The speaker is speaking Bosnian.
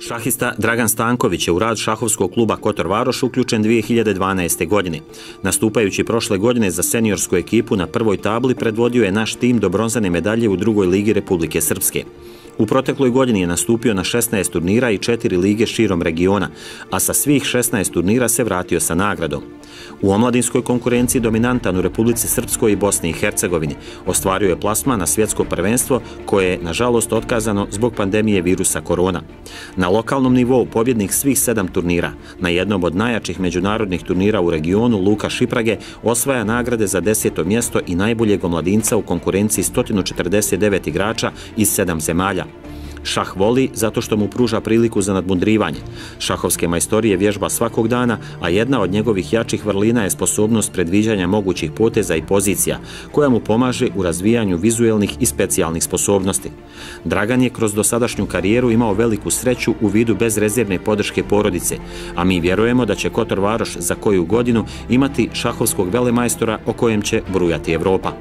Šahista Dragan Stanković je u rad šahovskog kluba Kotor Varoš uključen 2012. godine. Nastupajući prošle godine za seniorsku ekipu na prvoj tabli predvodio je naš tim do bronzane medalje u drugoj ligi Republike Srpske. U protekloj godini je nastupio na 16 turnira i 4 lige širom regiona, a sa svih 16 turnira se vratio sa nagradom. U omladinskoj konkurenciji dominantan u Republici Srpskoj i Bosni i Hercegovini ostvario je plasma na svjetsko prvenstvo koje je, nažalost, otkazano zbog pandemije virusa korona. Na lokalnom nivou pobjednik svih sedam turnira, na jednom od najjačih međunarodnih turnira u regionu, Luka Šiprage, osvaja nagrade za deseto mjesto i najboljeg omladinca u konkurenciji 149 igrača iz sedam zemalja. Šah voli zato što mu pruža priliku za nadmudrivanje. Šahovske majstorije vježba svakog dana, a jedna od njegovih jačih vrlina je sposobnost predviđanja mogućih poteza i pozicija, koja mu pomaže u razvijanju vizuelnih i specijalnih sposobnosti. Dragan je kroz dosadašnju karijeru imao veliku sreću u vidu bezrezervne podrške porodice, a mi vjerujemo da će Kotor Varoš za koju godinu imati šahovskog velemajstora o kojem će brujati Evropa.